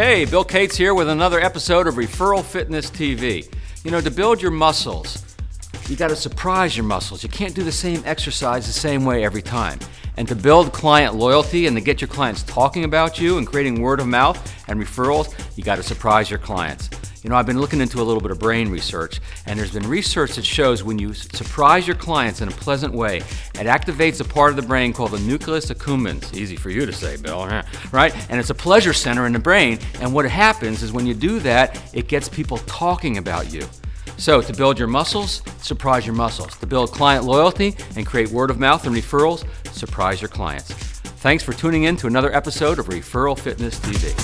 Hey, Bill Cates here with another episode of Referral Fitness TV. You know, to build your muscles, you got to surprise your muscles. You can't do the same exercise the same way every time. And to build client loyalty and to get your clients talking about you and creating word of mouth and referrals, you got to surprise your clients. You know, I've been looking into a little bit of brain research, and there's been research that shows when you surprise your clients in a pleasant way, it activates a part of the brain called the nucleus accumbens. Easy for you to say, Bill, right? And it's a pleasure center in the brain, and what happens is when you do that, it gets people talking about you. So, to build your muscles, surprise your muscles. To build client loyalty and create word of mouth and referrals, surprise your clients. Thanks for tuning in to another episode of Referral Fitness TV.